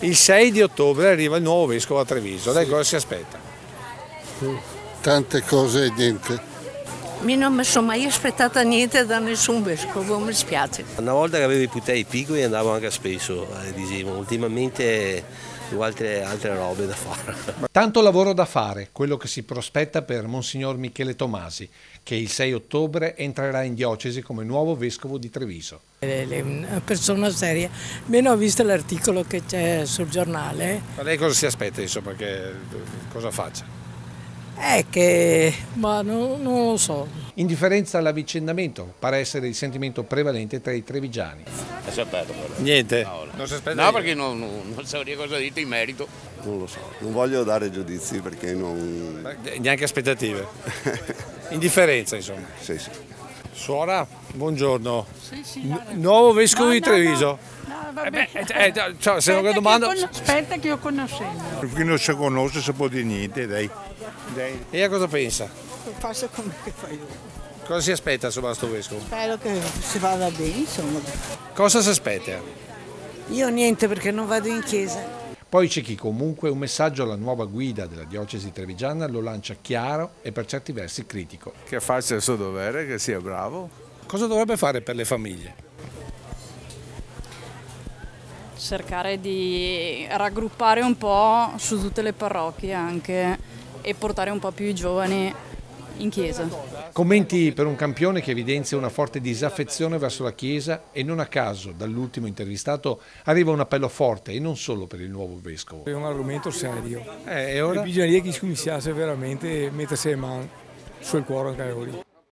Il 6 di ottobre arriva il nuovo vescovo a Treviso, lei cosa si aspetta? Tante cose e niente. Io non mi sono mai aspettata niente da nessun vescovo, mi spiace. Una volta che avevo i putei piccoli andavo anche spesso, eh, dicevo, ultimamente ho altre, altre robe da fare. Tanto lavoro da fare, quello che si prospetta per Monsignor Michele Tomasi, che il 6 ottobre entrerà in diocesi come nuovo vescovo di Treviso. È una persona seria, meno ho visto l'articolo che c'è sul giornale, Ma lei cosa si aspetta insomma che cosa faccia? È che, ma non, non lo so, Indifferenza all'avvicendamento pare essere il sentimento prevalente tra i trevigiani. Lascia perdere. però. Niente? No, no. Non si aspetta No, perché non, non, non saprei cosa dite in merito. Non lo so, non voglio dare giudizi perché non... Eh, Neanche aspettative. Indifferenza insomma. Sì, sì. Suora, buongiorno. Nu- Nuovo vescovo di Treviso. Eh beh, eh, eh, cioè, se non che domanda... Aspetta che io conoscendo. Chi non si conosce si può dire niente, dai. Dai. E a cosa pensa? Faccio come che fai io. Cosa si aspetta insomma sto vescovo? Spero che si vada bene, insomma. Cosa si aspetta? Io niente perché non vado in chiesa. Poi c'è chi comunque un messaggio alla nuova guida della diocesi trevigiana lo lancia chiaro e per certi versi critico. Che faccia il suo dovere, che sia bravo. Cosa dovrebbe fare per le famiglie? cercare di raggruppare un po' su tutte le parrocchie anche e portare un po' più i giovani in chiesa. Commenti per un campione che evidenzia una forte disaffezione verso la Chiesa e non a caso dall'ultimo intervistato arriva un appello forte e non solo per il nuovo vescovo. È un argomento serio Eh, e ora? bisogneria che cominciasse veramente a mettersi le mani sul cuore anche a lui.